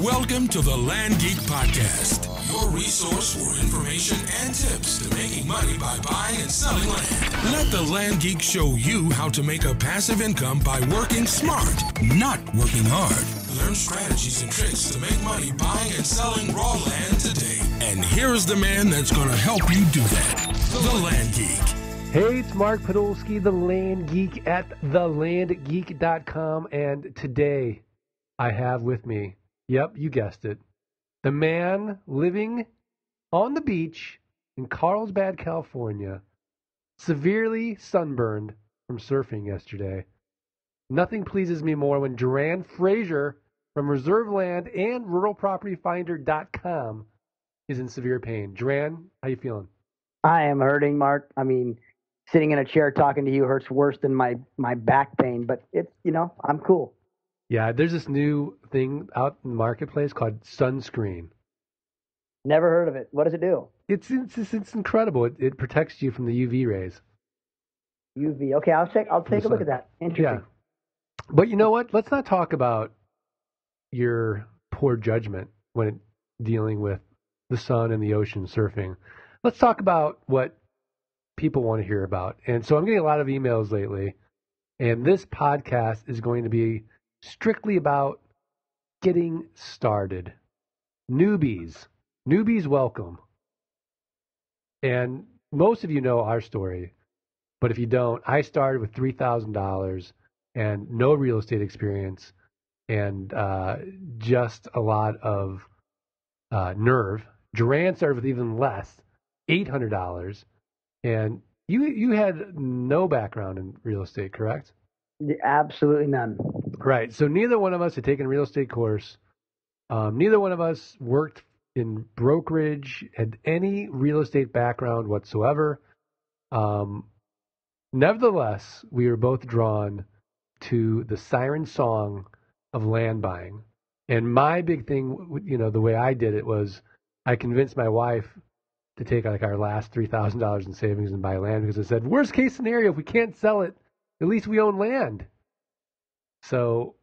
Welcome to the Land Geek Podcast, your resource for information and tips to making money by buying and selling land. Let the Land Geek show you how to make a passive income by working smart, not working hard. Learn strategies and tricks to make money buying and selling raw land today. And here's the man that's going to help you do that the Land Geek. Hey, it's Mark Podolsky, the Land Geek at thelandgeek.com. And today I have with me Yep, you guessed it. The man living on the beach in Carlsbad, California, severely sunburned from surfing yesterday. Nothing pleases me more when Duran Fraser from Reserve Land and RuralPropertyFinder.com is in severe pain. Duran, how you feeling? I am hurting, Mark. I mean, sitting in a chair talking to you hurts worse than my my back pain, but it's you know I'm cool. Yeah, there's this new thing out in the marketplace called sunscreen. Never heard of it. What does it do? It's it's, it's incredible. It, it protects you from the UV rays. UV. Okay, I'll take I'll take a look at that. Interesting. Yeah. But you know what? Let's not talk about your poor judgment when dealing with the sun and the ocean surfing. Let's talk about what people want to hear about. And so I'm getting a lot of emails lately, and this podcast is going to be strictly about getting started. Newbies, newbies welcome. And most of you know our story, but if you don't, I started with $3,000 and no real estate experience and uh, just a lot of uh, nerve. Duran started with even less, $800. And you you had no background in real estate, correct? Absolutely none. Right. So neither one of us had taken a real estate course. Um, neither one of us worked in brokerage, had any real estate background whatsoever. Um, nevertheless, we were both drawn to the siren song of land buying. And my big thing, you know, the way I did it was I convinced my wife to take like our last three thousand dollars in savings and buy land because I said, worst case scenario, if we can't sell it, at least we own land. So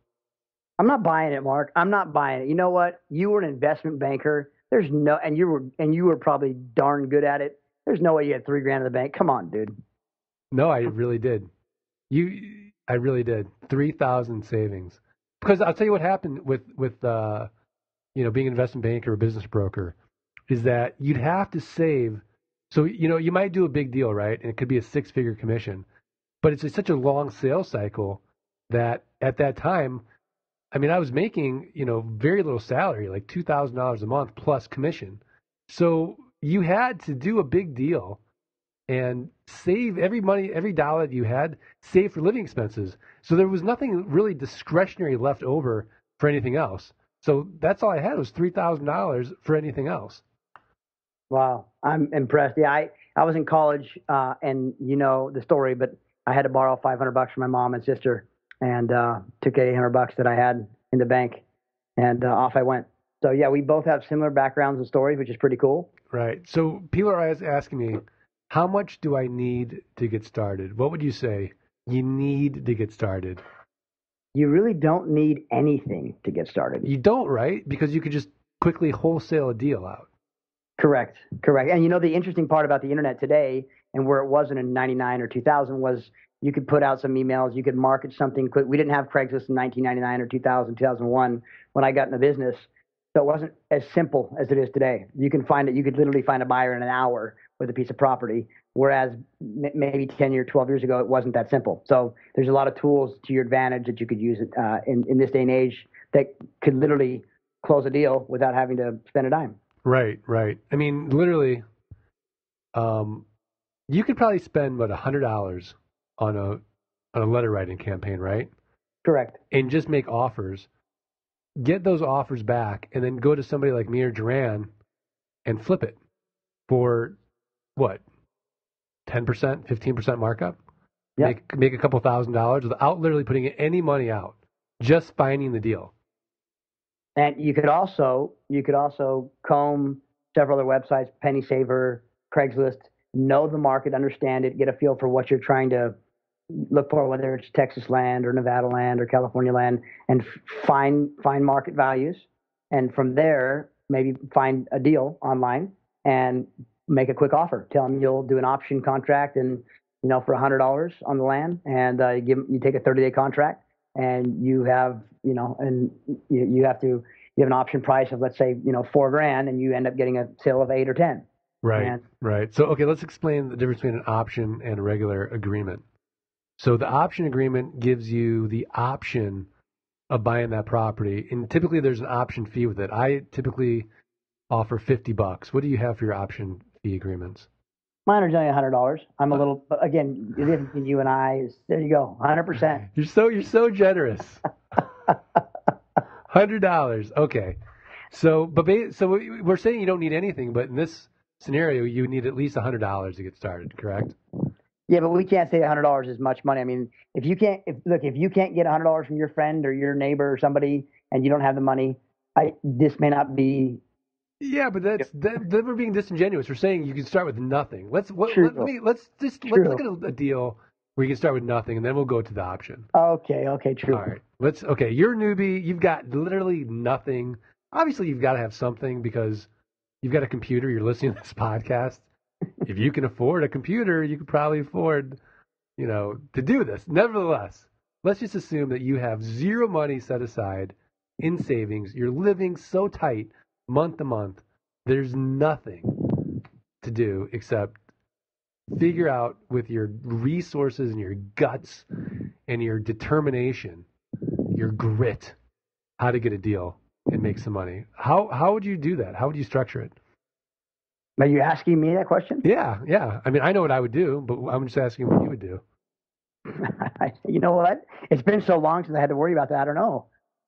I'm not buying it, Mark. I'm not buying it. You know what? You were an investment banker. There's no, and you were, and you were probably darn good at it. There's no way you had three grand in the bank. Come on, dude. No, I really did. You, I really did. Three thousand savings. Because I'll tell you what happened with with uh, you know being an investment banker or business broker is that you'd have to save. So you know you might do a big deal, right? And it could be a six figure commission, but it's such a long sales cycle that at that time, I mean, I was making, you know, very little salary, like $2,000 a month plus commission. So you had to do a big deal and save every money, every dollar that you had, save for living expenses. So there was nothing really discretionary left over for anything else. So that's all I had was $3,000 for anything else. Wow. I'm impressed. Yeah. I, I was in college, uh, and you know the story, but I had to borrow 500 bucks from my mom and sister and uh, took 800 bucks that I had in the bank, and uh, off I went. So yeah, we both have similar backgrounds and stories, which is pretty cool. Right. So people are always asking me, how much do I need to get started? What would you say you need to get started? You really don't need anything to get started. You don't, right? Because you could just quickly wholesale a deal out. Correct. Correct. And you know the interesting part about the internet today and where it wasn't in 99 or 2000 was you could put out some emails, you could market something quick. We didn't have Craigslist in 1999 or 2000, 2001 when I got in the business. So it wasn't as simple as it is today. You can find it, you could literally find a buyer in an hour with a piece of property, whereas maybe 10 or 12 years ago, it wasn't that simple. So there's a lot of tools to your advantage that you could use uh, in, in this day and age that could literally close a deal without having to spend a dime. Right, right. I mean, literally, um, you could probably spend what, a hundred dollars on a on a letter writing campaign, right? Correct. And just make offers, get those offers back, and then go to somebody like me or Duran and flip it for what ten percent, fifteen percent markup. Yep. Make make a couple thousand dollars without literally putting any money out, just finding the deal. And you could also you could also comb several other websites, Penny Saver, Craigslist, know the market, understand it, get a feel for what you're trying to look for whether it's Texas land or Nevada land or California land and find find market values and from there maybe find a deal online and make a quick offer. Tell them you'll do an option contract and you know for a hundred dollars on the land, and uh, you give you take a thirty day contract, and you have you know and you, you have to you have an option price of let's say you know four grand, and you end up getting a sale of eight or ten. Right. And- Right. So, okay, let's explain the difference between an option and a regular agreement. So, the option agreement gives you the option of buying that property, and typically there's an option fee with it. I typically offer 50 bucks. What do you have for your option fee agreements? Mine are generally hundred dollars. I'm a uh. little but again the difference between you and I is there you go, hundred percent. You're so you're so generous. Hundred dollars. Okay. So, but ba- so we- we're saying you don't need anything, but in this scenario, you need at least hundred dollars to get started. Correct? Yeah, but we can't say hundred dollars is much money. I mean, if you can't, if look, if you can't get hundred dollars from your friend or your neighbor or somebody, and you don't have the money, I this may not be. Yeah, but that's that, then we're being disingenuous. We're saying you can start with nothing. Let's what, let, let me let's just True. let's look at a, a deal where you can start with nothing, and then we'll go to the option. Okay, okay, true. All right. Let's okay. You're a newbie. You've got literally nothing. Obviously, you've got to have something because you've got a computer. You're listening to this podcast. If you can afford a computer, you could probably afford, you know, to do this. Nevertheless, let's just assume that you have zero money set aside in savings. You're living so tight month to month. There's nothing to do except figure out with your resources and your guts and your determination, your grit, how to get a deal and make some money. How how would you do that? How would you structure it? Are you asking me that question? Yeah, yeah. I mean, I know what I would do, but I'm just asking what you would do. you know what? It's been so long since I had to worry about that. I don't know.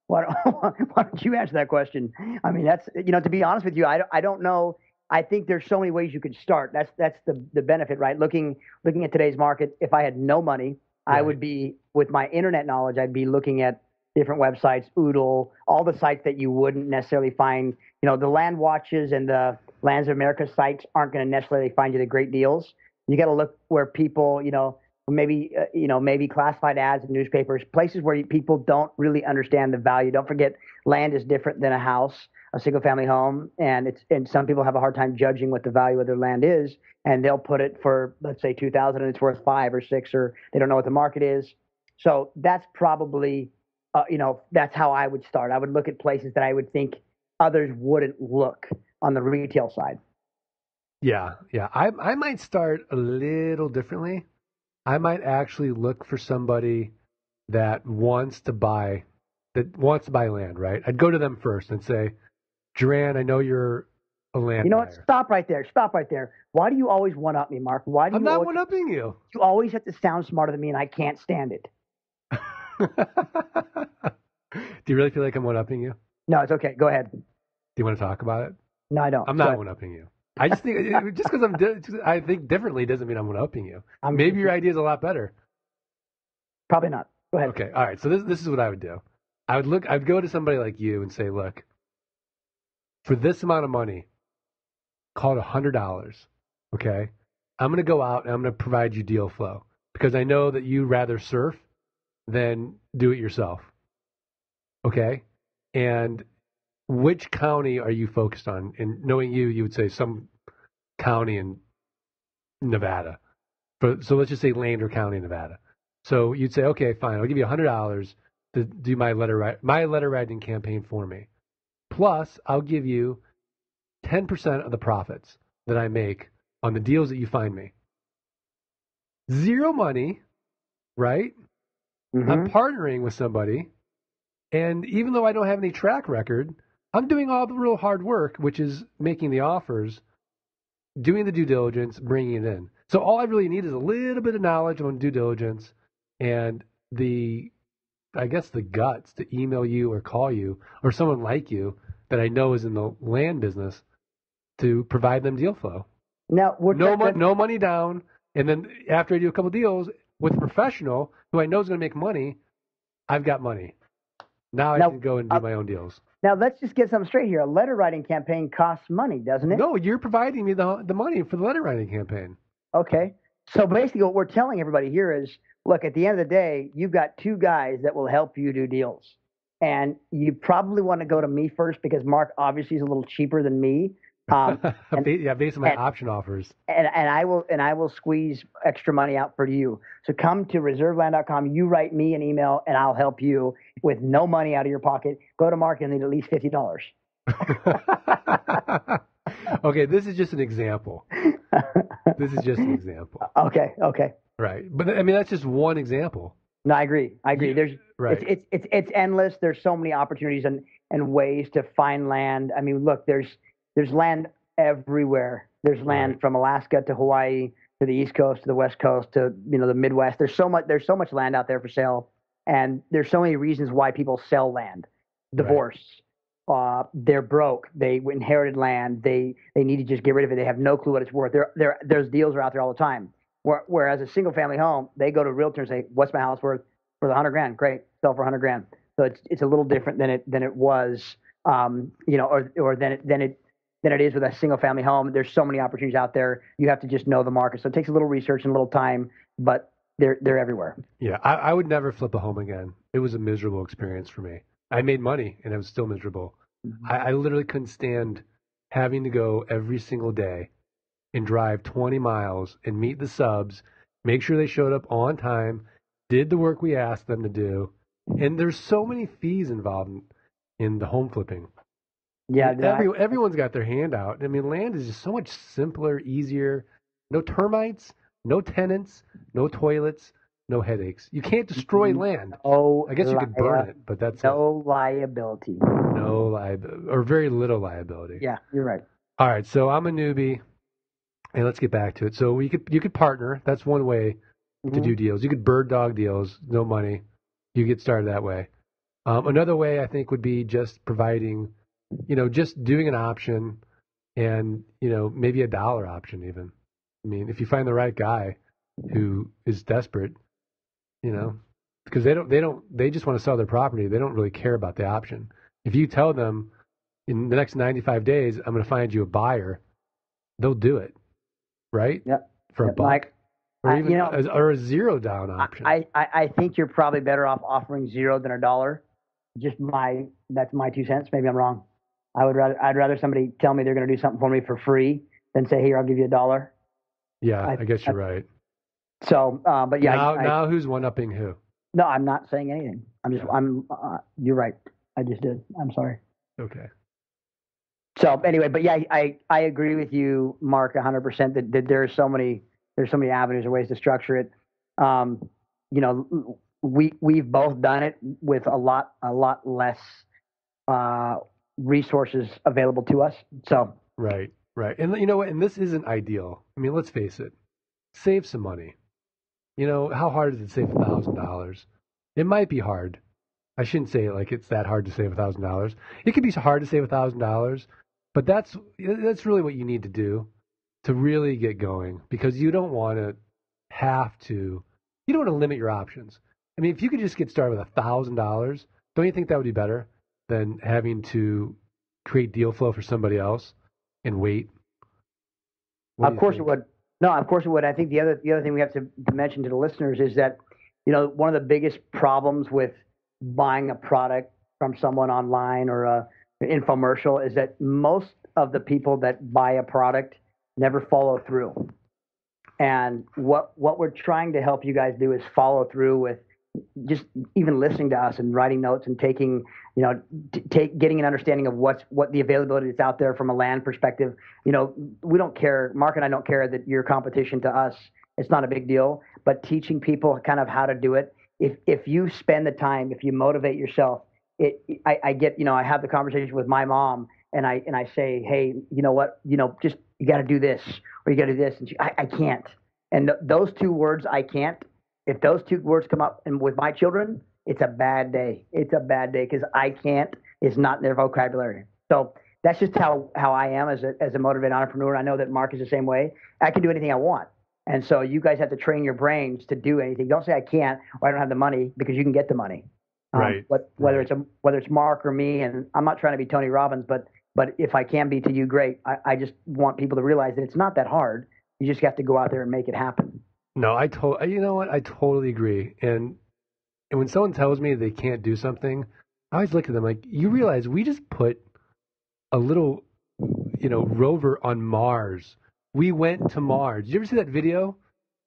Why, why don't you answer that question? I mean, that's you know, to be honest with you, I don't, I don't know. I think there's so many ways you could start. That's that's the the benefit, right? Looking looking at today's market, if I had no money, I would be with my internet knowledge. I'd be looking at different websites, Oodle, all the sites that you wouldn't necessarily find. You know, the land watches and the Lands of America sites aren't going to necessarily find you the great deals. You got to look where people, you know, maybe uh, you know maybe classified ads in newspapers, places where people don't really understand the value. Don't forget, land is different than a house, a single-family home, and it's and some people have a hard time judging what the value of their land is, and they'll put it for let's say two thousand, and it's worth five or six, or they don't know what the market is. So that's probably, uh, you know, that's how I would start. I would look at places that I would think others wouldn't look on the retail side. Yeah, yeah. I I might start a little differently. I might actually look for somebody that wants to buy that wants to buy land, right? I'd go to them first and say, Duran, I know you're a land You know what? Stop right there. Stop right there. Why do you always one up me, Mark? Why do I'm you not one upping you. you always have to sound smarter than me, and I can't stand it. Do you really feel like I'm one upping you? No, it's okay. Go ahead. Do you want to talk about it? No, I don't. I'm not one upping you. I just think just because I'm di- I think differently doesn't mean I'm one upping you. I'm Maybe your idea is a lot better. probably not. Go ahead. Okay, all right. So this this is what I would do. I would look. I'd go to somebody like you and say, look, for this amount of money, call it a hundred dollars. Okay, I'm going to go out and I'm going to provide you deal flow because I know that you rather surf than do it yourself. Okay, and which county are you focused on? And knowing you, you would say some county in Nevada. But, so let's just say Lander County, Nevada. So you'd say, okay, fine, I'll give you hundred dollars to do my letter write, my letter writing campaign for me. Plus, I'll give you ten percent of the profits that I make on the deals that you find me. Zero money, right? Mhm. I'm partnering with somebody, and even though I don't have any track record, I'm doing all the real hard work, which is making the offers, doing the due diligence, bringing it in. So all I really need is a little bit of knowledge on due diligence and the, I guess, the guts to email you or call you or someone like you that I know is in the land business to provide them deal flow. Now, we're No, mo- no money down, and then after I do a couple deals with a professional who I know is going to make money, I've got money. Now I can go and do uh, my own deals. Now let's just get something straight here. A letter writing campaign costs money, doesn't it? No, you're providing me the the money for the letter writing campaign. Okay. So basically, what we're telling everybody here is, look, at the end of the day, you've got two guys that will help you do deals. and you probably want to go to me first because Mark obviously is a little cheaper than me. Um, and, yeah, based on my and- option offers. and, and I will and I will squeeze extra money out for you. So come to reserveland.com. You write me an email, and I'll help you with no money out of your pocket. Go to market and need at least fifty dollars. okay, this is just an example. This is just an example. okay, okay. Right. But I mean, that's just one example. No, I agree. I agree. Yeah, There's Right. it's, it's it's it's endless. There's so many opportunities and and ways to find land. I mean, look, there's there's land everywhere. There's land Right. from Alaska to Hawaii to the East Coast to the West Coast to you know the Midwest. There's so much there's so much land out there for sale, and there's so many reasons why people sell land. Divorce. Uh, they're broke. They inherited land. They they need to just get rid of it. They have no clue what it's worth. There there there's deals are out there all the time. Where, whereas a single family home, they go to a realtor and say, "What's my house worth?" For the hundred grand, great, sell for hundred grand. So it's it's a little different than it than it was, um, you know, or or than it than it than it is with a single family home. There's so many opportunities out there. You have to just know the market. So it takes a little research and a little time, but they're they're everywhere. Yeah, I, I would never flip a home again. It was a miserable experience for me. I made money and it was still miserable. Mm-hmm. I, I literally couldn't stand having to go every single day and drive 20 miles and meet the subs, make sure they showed up on time, did the work we asked them to do. And there's so many fees involved in, in the home flipping. Yeah, Every, everyone's got their hand out. I mean, land is just so much simpler, easier. No termites, no tenants, no toilets, no headaches. You can't destroy land. no. I guess you could burn it, but that's it. No liability. no liability or very little liability. Yeah, you're right. All right, so I'm a newbie, and let's get back to it. So we could you could partner. That's one way to Mhm. do deals. You could bird dog deals, no money. You get started that way. Um, another way I think would be just providing, you know, just doing an option, and you know maybe a dollar option even. I mean, if you find the right guy who is desperate, you know, mm-hmm. because they don't they don't they just want to sell their property. They don't really care about the option. If you tell them in the next 95 days I'm going to find you a buyer, they'll do it, right? Yep. For a buck Mike, or I- even you know- a, or a zero down option. I, I, I think you're probably better off offering zero than a dollar. Just my that's my two cents. Maybe I'm wrong. I would rather I'd rather somebody tell me they're going to do something for me for free than say here I'll give you a dollar. yeah, I- I, guess you're right. So, uh, but yeah, now, I, now who's one upping who? no, I'm not saying anything. I'm just I'm uh, you're right. I just did. I'm sorry. Okay. So anyway, but yeah, I I agree with you, Mark, 100 percent that, that there's so many there's so many avenues or ways to structure it. Um, you know, we we've both done it with a lot a lot less uh, resources available to us. So Right, right. And you know what? And this isn't ideal. I mean, let's face it. Save some money. You know, how hard is it to save a thousand dollars? It might be hard. I shouldn't say like it's that hard to save a thousand dollars. It could be hard to save a thousand dollars, but that's that's really what you need to do to really get going because you don't want to have to. You don't want to limit your options. I mean, if you could just get started with a thousand dollars, don't you think that would be better than having to create deal flow for somebody else and wait? What of course think? it would. No, of course it would. I think the other the other thing we have to, to mention to the listeners is that you know one of the biggest problems with buying a product from someone online or a an infomercial is that most of the people that buy a product never follow through. And what what we're trying to help you guys do is follow through with just even listening to us and writing notes and taking you know t- take getting an understanding of what's what the availability that's out there from a land perspective. You know we don't care mark and i don't care that you're competition to us it's not a big deal but teaching people kind of how to do it. If if you spend the time if you motivate yourself it i, I get you know i have the conversation with my mom and i and i say hey you know what? You know just you got to do this or you got to do this. And she, I, I can't. And th- those two words i can't if those two words come up and with my children, it's a bad day. It's a bad day because I can't It's not in their vocabulary. So that's just how, how I am as a, as a motivated entrepreneur. I know that Mark is the same way. I can do anything I want. And so you guys have to train your brains to do anything. Don't say I can't or I don't have the money because you can get the money. Um, Right. Whether Right. it's a, whether it's Mark or me, and I'm not trying to be Tony Robbins, but but if I can be to you, great. I, I just want people to realize that it's not that hard. You just have to go out there and make it happen. No, I to- uh, you know what? I totally agree. And and when someone tells me they can't do something, I always look at them like, you mm-hmm. realize we just put a little, you know, rover on Mars. We went to Mars. Did you ever see that video?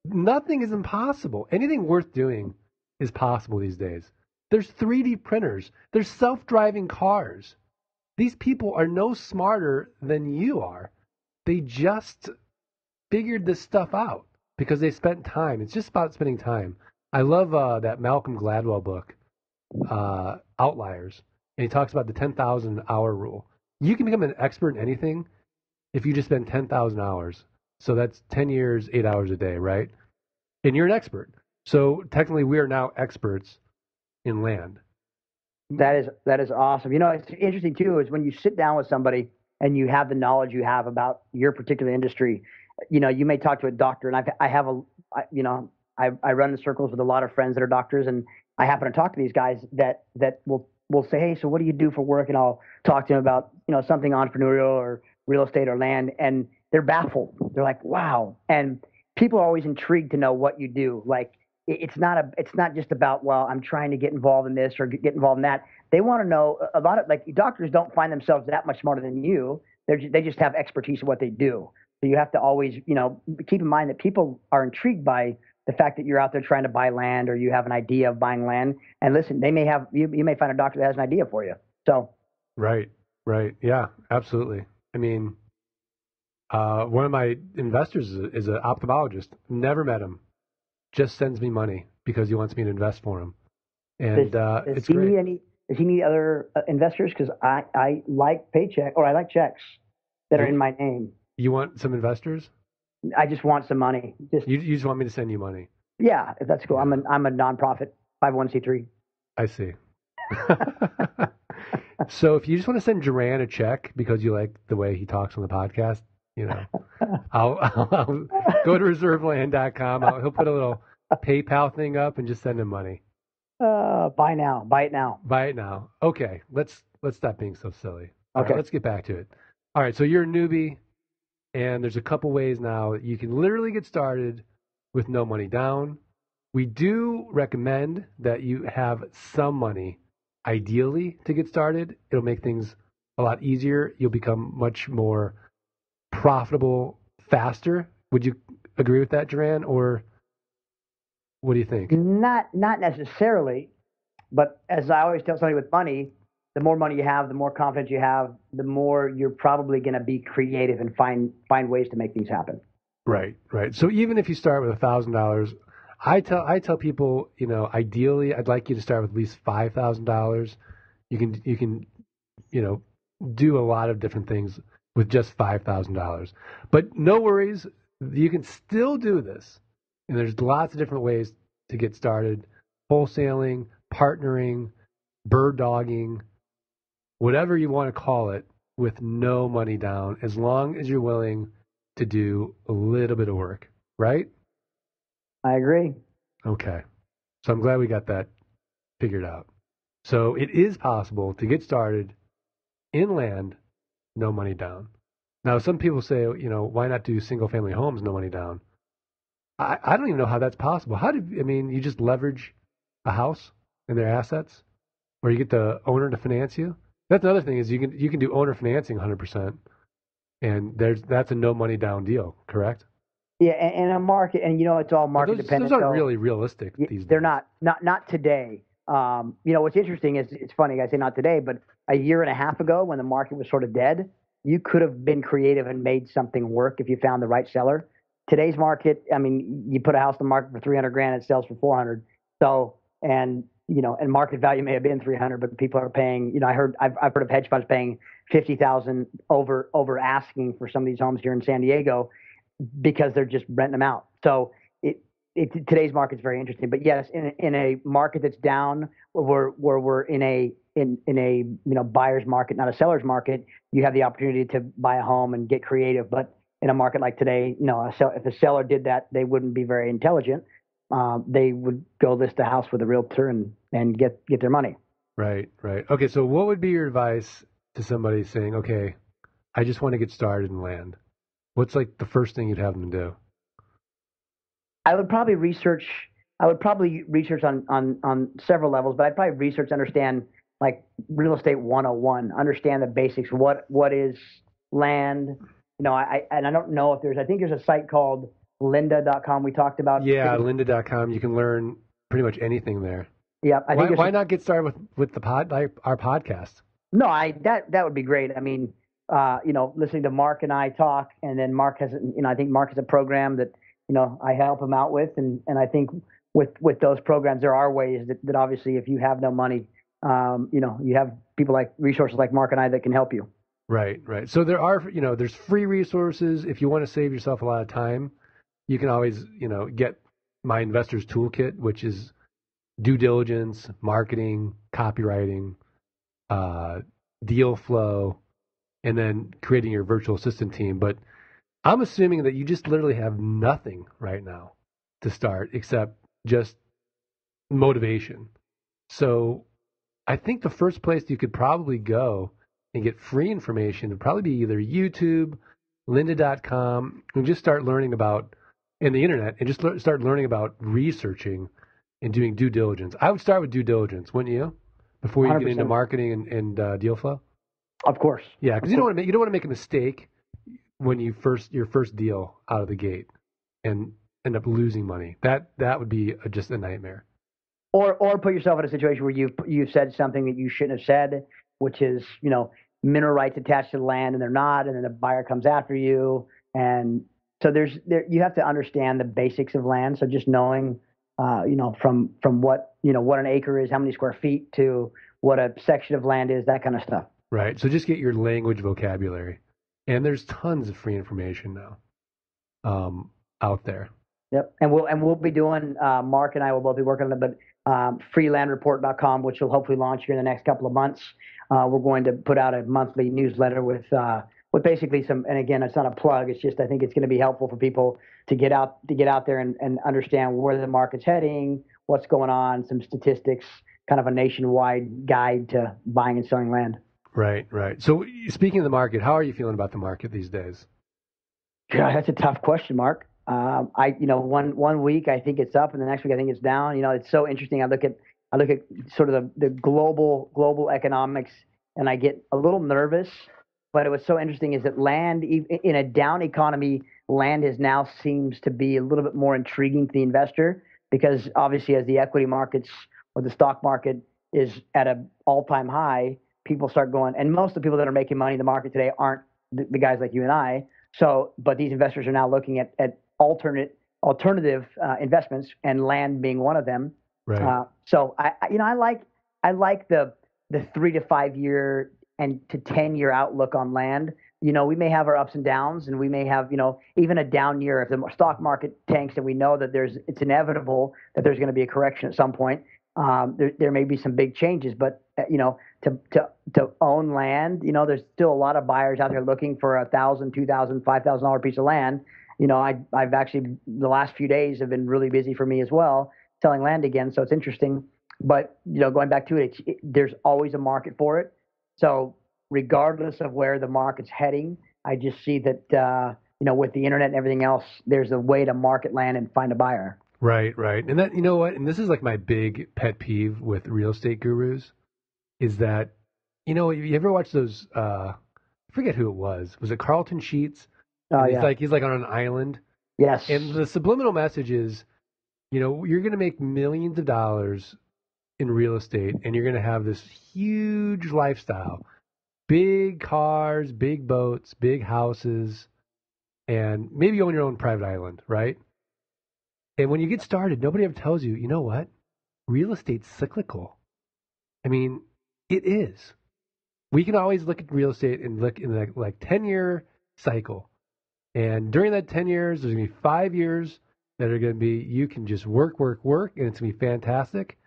Nothing is impossible. Anything worth doing is possible these days. There's 3D printers. There's self-driving cars. These people are no smarter than you are. They just figured this stuff out because they spent time. It's just about spending time. I love uh, that Malcolm Gladwell book, uh, Outliers, and he talks about the 10,000 hour rule. You can become an expert in anything if you just spend 10,000 hours. So that's 10 years, eight hours a day, right? And you're an expert. So technically, we are now experts in land. That is that is awesome. You know, it's interesting too is when you sit down with somebody and you have the knowledge you have about your particular industry. You know, you may talk to a doctor, and I've, I have a, I, you know, I, I run in circles with a lot of friends that are doctors, and I happen to talk to these guys that that will will say, hey, so what do you do for work? And I'll talk to them about you know something entrepreneurial or real estate or land, and they're baffled. They're like, wow. And people are always intrigued to know what you do. Like it's not a it's not just about well i'm trying to get involved in this or get involved in that they want to know a lot of like doctors don't find themselves that much smarter than you they they just have expertise in what they do so you have to always you know keep in mind that people are intrigued by the fact that you're out there trying to buy land or you have an idea of buying land and listen they may have you, you may find a doctor that has an idea for you so right right yeah absolutely i mean uh, one of my investors is, is an ophthalmologist never met him just sends me money because he wants me to invest for him. And does, uh, does it's he great. need any? Does he need other uh, investors? Because I I like paycheck or I like checks that are in my name. You want some investors? I just want some money. Just You, you just want me to send you money? yeah, if that's cool. I'm a I'm a nonprofit, 501c3. I see. so if you just want to send Duran a check because you like the way he talks on the podcast, you know, I'll, I'll, I'll go to reserveland.com. I'll, he'll put a little PayPal thing up and just send him money. Uh, buy now, buy it now. Buy it now. Okay, let's let's stop being so silly. All right, Okay. let's get back to it. All right, so you're a newbie, and there's a couple ways now that you can literally get started with no money down. We do recommend that you have some money, ideally, to get started. It'll make things a lot easier. You'll become much more profitable faster. Would you agree with that, Duran, or what do you think? Not not necessarily, but as I always tell somebody with money, the more money you have, the more confidence you have, the more you're probably going to be creative and find find ways to make things happen. Right, right. So even if you start with a thousand dollars, I tell I tell people, you know, ideally, I'd like you to start with at least five thousand dollars. You can you can, you know, do a lot of different things with just five thousand dollars. But no worries, you can still do this, and there's lots of different ways to get started: wholesaling, partnering, bird dogging, whatever you want to call it, with no money down, as long as you're willing to do a little bit of work, right? I agree. Okay. So I'm glad we got that figured out. So it is possible to get started inland, no money down. Now, some people say, you know, why not do single family homes, no money down? I, I don't even know how that's possible. How do I mean, you just leverage a house and their assets, or you get the owner to finance you? That's another thing is you can you can do owner financing 100%, and there's that's a no money down deal, correct? Yeah, and, and a market, and you know, it's all market those, dependent. those aren't so- really realistic Y- these they're days. not not not today. Um, you know what's interesting is it's funny I say not today, but a year and a half ago when the market was sort of dead, you could have been creative and made something work if you found the right seller. Today's market, I mean, you put a house on the market for three hundred grand, it sells for four hundred. So and you know, and market value may have been three hundred, but people are paying. You know, I heard I've, I've heard of hedge funds paying fifty thousand over over asking for some of these homes here in San Diego because they're just renting them out. So it, it today's market's very interesting. But yes, in a- in a market that's down, where where we're in a in in a you know buyer's market, not a seller's market, you have the opportunity to buy a home and get creative. But in a market like today, no, if a seller did that, they wouldn't be very intelligent. Um, they would go list a house with a realtor and and get get their money. Right, right. Okay, so what would be your advice to somebody saying, okay, I just want to get started in land? What's like the first thing you'd have them do? I would probably research. I would probably research on on on several levels, but I'd probably research understand like real estate 101. Understand the basics. What what is land? You know, I, I and I don't know if there's. I think there's a site called lynda.com we talked about. Yeah, lynda.com. You can learn pretty much anything there. Yeah, I why, think why not get started with with the pod like our podcast? No, I that that would be great. I mean, uh, you know, listening to Mark and I talk, and then Mark has, you know, I think Mark has a program that you know I help him out with, and and I think with with those programs there are ways that, that obviously if you have no money, um, you know, you have people like resources like Mark and I that can help you. Right, right. So there are, you know, there's free resources. If you want to save yourself a lot of time, you can always, you know, get my investors toolkit, which is due diligence, marketing, copywriting, uh, deal flow, and then creating your virtual assistant team. But I'm assuming that you just literally have nothing right now to start except just motivation. So I think the first place you could probably go and get free information would probably be either YouTube, lynda.com, and just start learning about in the internet and just le- start learning about researching and doing due diligence. I would start with due diligence, wouldn't you? Before you 100%. get into marketing and, and uh, deal flow. Of course. Yeah, because you don't want to make you don't want to make a mistake when you first your first deal out of the gate and end up losing money. That that would be a, just a nightmare. Or or put yourself in a situation where you've you've said something that you shouldn't have said, which is you know mineral rights attached to the land and they're not, and then the buyer comes after you, and so there's there you have to understand the basics of land. So just knowing, uh, you know, from from what you know what an acre is, how many square feet, to what a section of land is, that kind of stuff. Right. So just get your language vocabulary, and there's tons of free information now um, out there. Yep. And we'll and we'll be doing uh, Mark and I will both be working on it, but um, freelandreport.com, which will hopefully launch here in the next couple of months. Uh, we're going to put out a monthly newsletter with uh, with basically some. And again, it's not a plug. It's just I think it's going to be helpful for people to get out to get out there and, and understand where the market's heading, what's going on, some statistics, kind of a nationwide guide to buying and selling land. Right. Right. So speaking of the market, how are you feeling about the market these days? God, that's a tough question, Mark. Um, I, you know, one one week I think it's up, and the next week I think it's down. You know, it's so interesting. I look at I look at sort of the, the global global economics, and I get a little nervous. But it was so interesting is that land in a down economy, land is now seems to be a little bit more intriguing to the investor because obviously as the equity markets or the stock market is at an all time high, people start going, and most of the people that are making money in the market today aren't the, the guys like you and I. So, but these investors are now looking at, at alternate alternative uh, investments, and land being one of them. Right. Uh, so, I, I- you know, I like I like the the three to five year and to ten year outlook on land. You know, we may have our ups and downs, and we may have you know even a down year if the stock market tanks, and we know that there's it's inevitable that there's going to be a correction at some point. Um, there, there may be some big changes, but uh, you know, to to to own land, you know, there's still a lot of buyers out there looking for a thousand, two thousand, five thousand dollar piece of land. You know, I I've actually the last few days have been really busy for me as well, selling land again. So it's interesting. But you know, going back to it, it's, it there's always a market for it. So regardless of where the market's heading, I just see that uh, you know with the internet and everything else, there's a way to market land and find a buyer. Right, right. And that you know what? And this is like my big pet peeve with real estate gurus is that you know, you ever watch those uh I forget who it was. Was it Carleton Sheets? Oh And yeah, He's like he's like on an island. yes. And the subliminal message is, you know, you're gonna make millions of dollars in real estate and you're gonna have this huge lifestyle. Big cars, big boats, big houses, and maybe you own your own private island, right? And when you get started, nobody ever tells you, you know what? Real estate's cyclical. I mean, it is. We can always look at real estate and look in like like ten year cycle. And during that ten years, there's gonna be five years that are gonna be you can just work, work, work, and it's gonna be fantastic.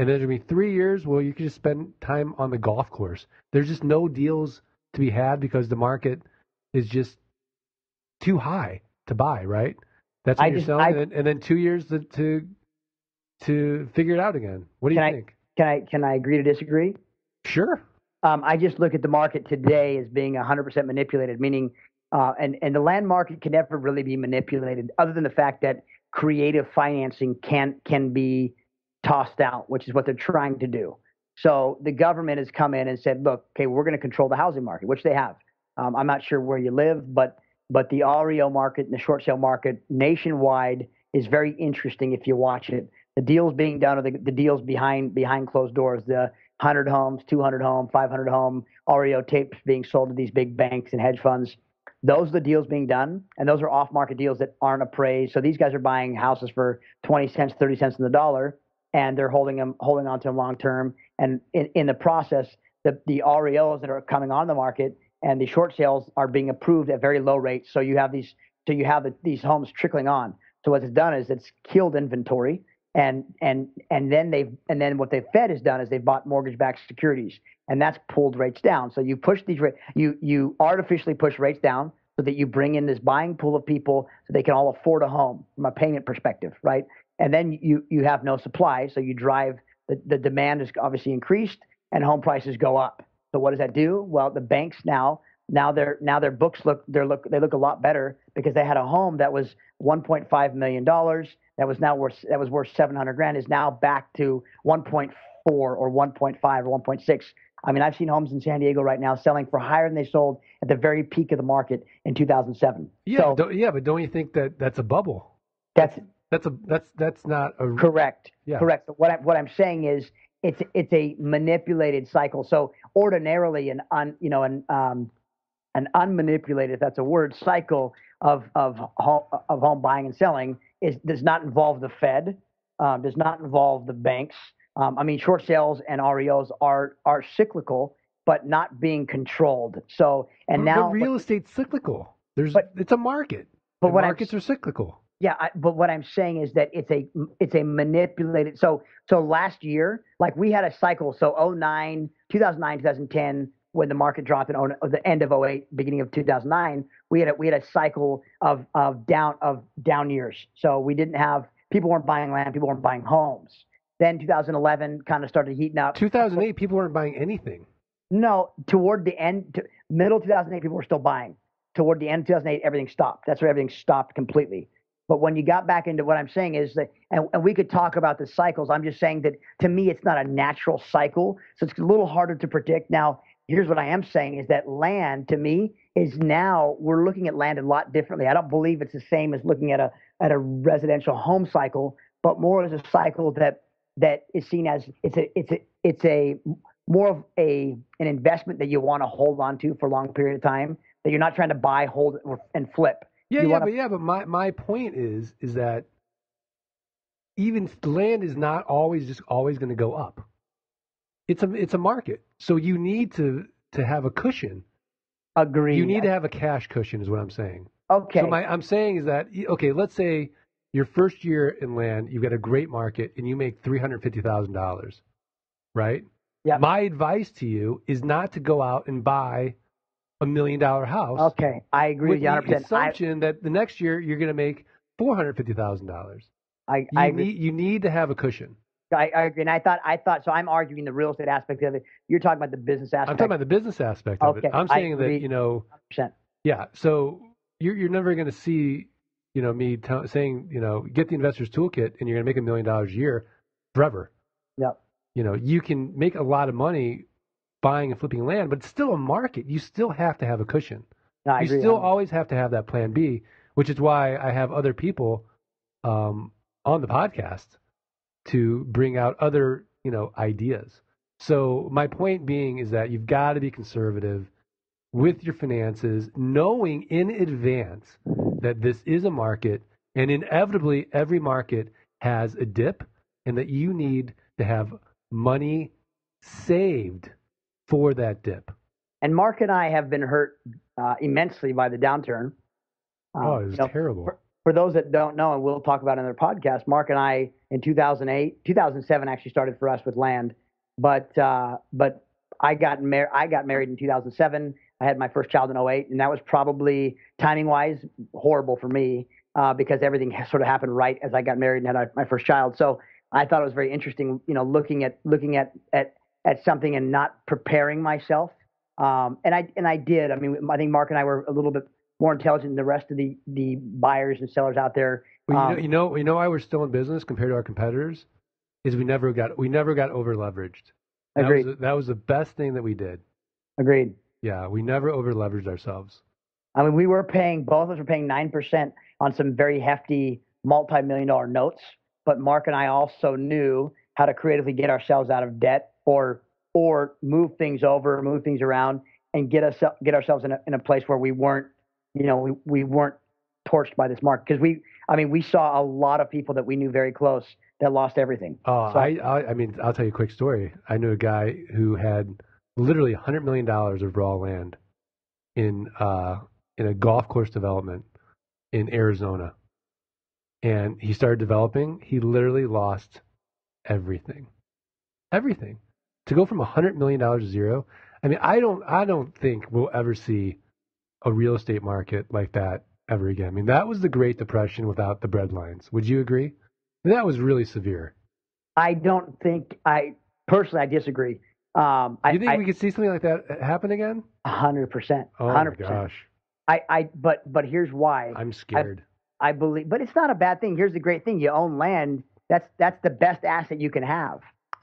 And then there's gonna be three years where you can just spend time on the golf course. There's just no deals to be had because the market is just too high to buy, right? That's what I you're just- selling, I- and, then, and then two years to, to to figure it out again. What do you I- think? can I can I agree to disagree? Sure. Um, I just look at the market today as being 100% manipulated, meaning, uh, and and the land market can never really be manipulated, other than the fact that creative financing can can be tossed out, which is what they're trying to do. So the government has come in and said, look, okay, we're going to control the housing market, which they have. Um, I'm not sure where you live, but but the REO market and the short sale market nationwide is very interesting if you watch it. The deals being done are the, the deals behind behind closed doors. The 100 homes, 200 home, 500 home REO tapes being sold to these big banks and hedge funds. Those are the deals being done, and those are off-market deals that aren't appraised. So these guys are buying houses for 20 cents, 30 cents in the dollar, and they're holding them, holding on to them long term. And in, in the process, the, the REOs that are coming on the market and the short sales are being approved at very low rates. So you have these, so you have the, these homes trickling on. So what it's done is it's killed inventory and and and then they've and then what they've fed has done is they've bought mortgage-backed securities and that's pulled rates down so you push these rates you you artificially push rates down so that you bring in this buying pool of people so they can all afford a home from a payment perspective right and then you you have no supply so you drive the, the demand is obviously increased and home prices go up so what does that do well the banks now now their now their books look they look they look a lot better because they had a home that was 1.5 million dollars that was now worth that was worth 700 grand is now back to 1.4 or 1.5 or 1.6. I mean, I've seen homes in San Diego right now selling for higher than they sold at the very peak of the market in 2007. Yeah, so, yeah, but don't you think that that's a bubble? That's that's a that's that's not a correct. Yeah. Correct. But what I, what I'm saying is it's it's a manipulated cycle. So ordinarily an un you know an um an unmanipulated that's a word cycle of of home, of home buying and selling is does not involve the Fed, um, does not involve the banks. Um, I mean, short sales and REOs are are cyclical, but not being controlled. So and now but real estate's cyclical. There's but, it's a market. But what markets I'm, are cyclical. Yeah, I, but what I'm saying is that it's a it's a manipulated. So so last year, like we had a cycle. So 09, 2009, 2010, when the market dropped in oh, the end of 08, beginning of 2009, we had a, we had a cycle of of down of down years. So we didn't have people weren't buying land, people weren't buying homes. Then 2011 kind of started heating up. 2008, people weren't buying anything. No, toward the end, to, middle 2008, people were still buying. Toward the end of 2008, everything stopped. That's where everything stopped completely. But when you got back into what I'm saying is that, and, and, we could talk about the cycles. I'm just saying that to me, it's not a natural cycle. So it's a little harder to predict. Now, here's what I am saying is that land to me is now we're looking at land a lot differently. I don't believe it's the same as looking at a at a residential home cycle, but more as a cycle that that is seen as it's a it's a it's a more of a an investment that you want to hold on to for a long period of time that you're not trying to buy, hold, and flip. Yeah, you yeah, wanna... but yeah, but my my point is is that even land is not always just always going to go up it's a it's a market. So you need to to have a cushion. Agree. You need to have a cash cushion, is what I'm saying. Okay. So my I'm saying is that okay, let's say your first year in land, you've got a great market and you make three hundred fifty thousand dollars, right? Yeah. My advice to you is not to go out and buy a million dollar house. Okay, I agree with, with you. The assumption I, that the next year you're going to make four hundred fifty thousand dollars. I, you I need you need to have a cushion. I, I, agree. And I thought, I thought, so I'm arguing the real estate aspect of it. You're talking about the business aspect. I'm talking about the business aspect of okay, it. I'm saying that, you know, 100%. yeah. So you're, you're never going to see, you know, me t- saying, you know, get the investor's toolkit and you're going to make a million dollars a year forever. Yep. You know, you can make a lot of money buying and flipping land, but it's still a market. You still have to have a cushion. No, you still always have to have that plan B, which is why I have other people um, on the podcast to bring out other, you know, ideas. So my point being is that you've got to be conservative with your finances, knowing in advance that this is a market and inevitably every market has a dip and that you need to have money saved for that dip. And Mark and I have been hurt uh, immensely by the downturn. Um, oh, it was you know, terrible. For, for those that don't know, and we'll talk about in their podcast, Mark and I in 2008, 2007 actually started for us with land, but uh, but I got married. I got married in 2007. I had my first child in 08, and that was probably timing wise horrible for me uh, because everything sort of happened right as I got married and had my first child. So I thought it was very interesting, you know, looking at looking at at at something and not preparing myself. Um, and I and I did. I mean, I think Mark and I were a little bit more intelligent than the rest of the the buyers and sellers out there. Well, you, um, know, you know, you know why we're still in business compared to our competitors is we never got we never got over leveraged. That Agreed. was that was the best thing that we did. Agreed. Yeah, we never over leveraged ourselves. I mean, we were paying both of us were paying nine percent on some very hefty multi-million dollar notes, but Mark and I also knew how to creatively get ourselves out of debt or or move things over, move things around, and get us get ourselves in a in a place where we weren't, you know, we, we weren't torched by this market because we, I mean, we saw a lot of people that we knew very close that lost everything. Oh, So- I, I I mean, I'll tell you a quick story. I knew a guy who had literally hundred million dollars of raw land in uh in a golf course development in Arizona, and he started developing. He literally lost everything, everything, to go from a hundred million dollars to zero. I mean, I don't I don't think we'll ever see a real estate market like that ever again. I mean, that was the Great Depression without the breadlines. Would you agree? I mean, that was really severe. I don't think I personally I disagree. Um, I, you think I, we could see something like that happen again? hundred percent, Oh hundred percent. gosh, I, I, but, but here's why. I'm scared. I believe, but it's not a bad thing. Here's the great thing: you own land. That's that's the best asset you can have.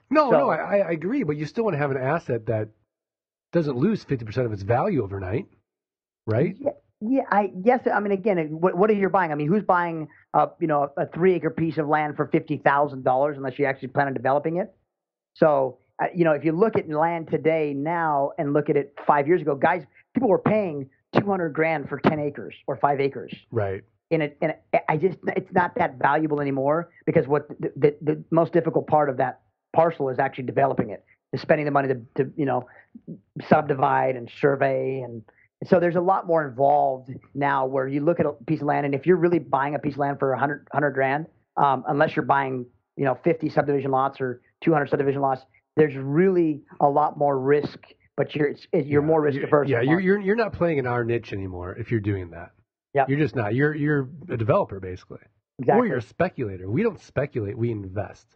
no, so- no, I, I agree, but you still want to have an asset that doesn't lose 50% of its value overnight, right? Yeah, yeah. I guess. I mean, again, what what are you buying? I mean, who's buying a you know a three acre piece of land for fifty thousand dollars unless you actually plan on developing it? So uh, you know, if you look at land today now and look at it five years ago, guys, people were paying two hundred grand for ten acres or five acres. Right. In it, in it, I just it's not that valuable anymore because what the, the, the most difficult part of that parcel is actually developing it, is spending the money to, to you know subdivide and survey and so there's a lot more involved now where you look at a piece of land and if you're really buying a piece of land for 100, 100 grand um, unless you're buying you know 50 subdivision lots or 200 subdivision lots there's really a lot more risk but you're you're Yeah, more risk averse Yeah, you're, you're you're not playing in our niche anymore if you're doing that. Yep. You're just not. You're you're a developer basically, exactly or you're a speculator. We don't speculate. We invest.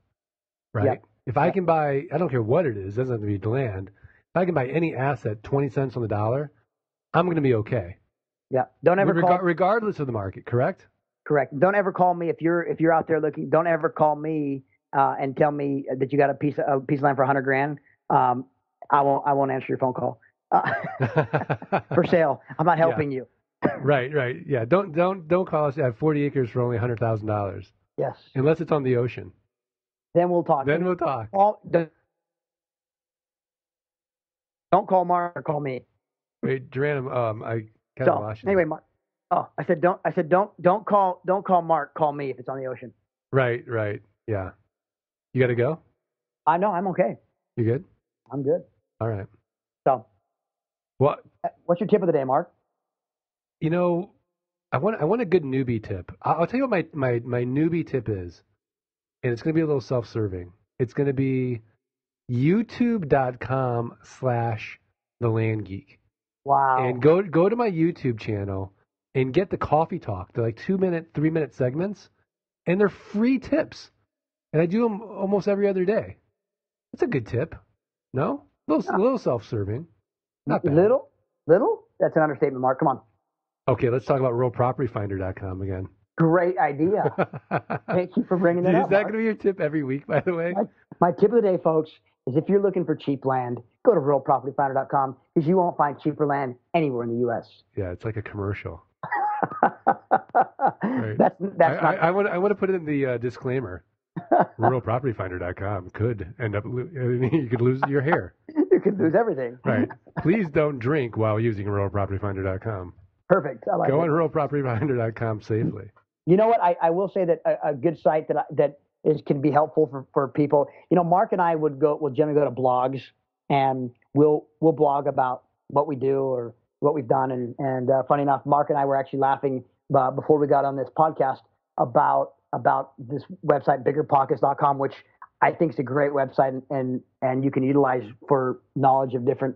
Right. Yep. If I Yep. can buy, I don't care what it is. It doesn't have to be land. If I can buy any asset, twenty cents on the dollar, I'm going to be okay. yeah don't ever Rega- call regardless of the market. Correct. Correct. Don't ever call me if you're if you're out there looking. Don't ever call me uh, and tell me that you got a piece of, a piece of land for a hundred grand. Um, I won't I won't answer your phone call uh, for sale. I'm not Yeah. helping you. Right. Right. Yeah. Don't don't don't call us. at forty acres for only hundred thousand dollars, Yes. unless it's on the ocean. Then we'll talk. Then we'll talk. Don't call Mark or call me. Wait, Duran, um, I kind of So lost you. anyway, Mark. Oh, I said don't. I said don't don't call don't call Mark. Call me if it's on the ocean. Right, right. Yeah. You got to go? I know I'm okay. You good? I'm good. All right. So, Well, uh, what's your tip of the day, Mark? You know, I want I want a good newbie tip. I'll tell you what my my my newbie tip is, and it's going to be a little self-serving. It's going to be YouTube.com slash The Land Geek, Wow. and go go to my YouTube channel and get the coffee talk. They're like two minute, three minute segments, and they're free tips, and I do them almost every other day. That's a good tip. No, a little, a little self-serving. Not bad. Little, little. That's an understatement, Mark. Come on. Okay, let's talk about ruralpropertyfinder.com again. Great idea. Thank you for bringing that Is up. Is that going to be your tip every week, by the way? My tip of the day, folks, is if you're looking for cheap land, go to ruralpropertyfinder.com because you won't find cheaper land anywhere in the U.S. Yeah, it's like a commercial. That's that's I, not. I, I want I want to put it in the uh, disclaimer. ruralpropertyfinder.com could end up lo- you could lose your hair. you could lose everything. Right. Please don't drink while using ruralpropertyfinder.com. Perfect. I like Go it. on ruralpropertyfinder.com safely. You know what? I, I will say that a, a good site that I, that is can be helpful for, for people. You know, Mark and I would go will generally go to blogs and we'll we'll blog about what we do or what we've done. And and uh, funny enough, Mark and I were actually laughing uh, before we got on this podcast about about this website biggerpockets.com, which I think is a great website and, and and you can utilize for knowledge of different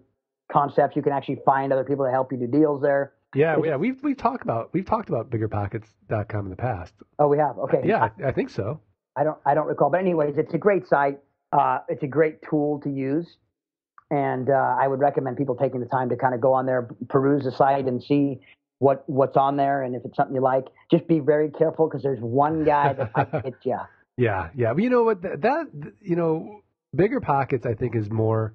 concepts. You can actually find other people to help you do deals there. Yeah, yeah, we've we've talked about we've talked about biggerpockets.com in the past. Oh, we have. Okay. Yeah, I, I think so. I don't I don't recall, but anyways, it's a great site. Uh, it's a great tool to use, and uh, I would recommend people taking the time to kind of go on there, peruse the site, and see what what's on there, and if it's something you like, just be very careful because there's one guy that might hit you. Yeah, yeah. But you know what? That, that you know, Bigger Pockets, I think, is more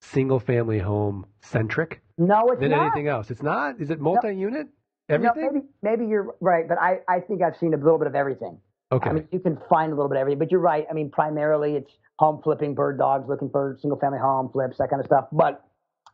single family home centric No, it's than not. anything else. It's not. Is it multi unit? No, Everything? maybe, maybe you're right, but I, I think I've seen a little bit of everything. okay. I mean, you can find a little bit of everything, but you're right. I mean, primarily it's home flipping, bird dogs looking for single family home flips, that kind of stuff. But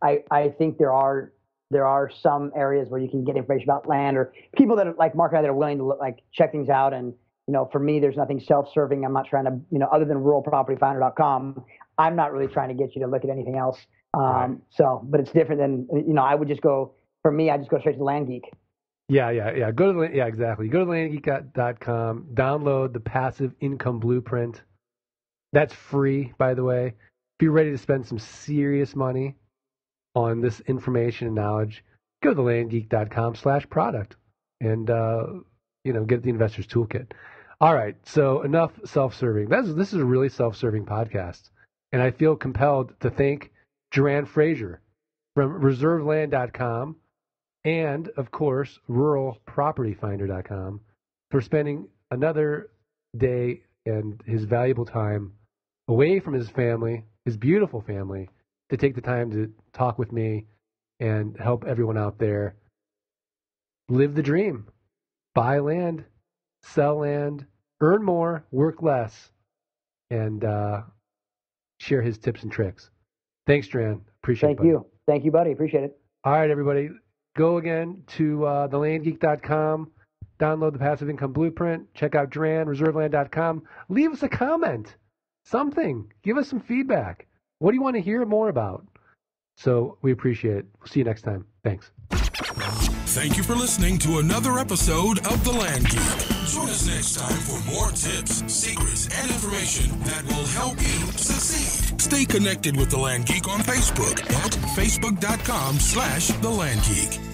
I, I think there are there are some areas where you can get information about land or people that are like Mark and I that are willing to look, like check things out. And you know, for me, there's nothing self-serving. I'm not trying to, you know, other than ruralpropertyfinder.com. I'm not really trying to get you to look at anything else. Um, Right. So, but it's different than you know. I would just go for me. I just go straight to Land Geek. Yeah, yeah, yeah. Go to the, yeah, exactly. Go to landgeek.com, download the passive income blueprint. That's free, by the way. If you're ready to spend some serious money on this information and knowledge, go to landgeek.com slash product and, uh, you know, get the investor's toolkit. All right. So enough self-serving. That's, this is a really self-serving podcast. And I feel compelled to thank Duran Fraser from reserveland.com and of course ruralpropertyfinder.com for spending another day and his valuable time away from his family, his beautiful family, to take the time to talk with me and help everyone out there live the dream. Buy land, sell land, earn more, work less, and uh, share his tips and tricks. Thanks, Dran. Appreciate it. Thank you, thank you, buddy. Appreciate it. All right, everybody, go again to uh, thelandgeek.com, download the passive income blueprint, check out Dran, reserveland.com. Leave us a comment, something. Give us some feedback. What do you want to hear more about? So we appreciate it. We'll see you next time. Thanks. Thank you for listening to another episode of The Land Geek. Join us next time for more tips, secrets, and information that will help you succeed. Stay connected with The Land Geek on Facebook at facebook.com slash The Land Geek.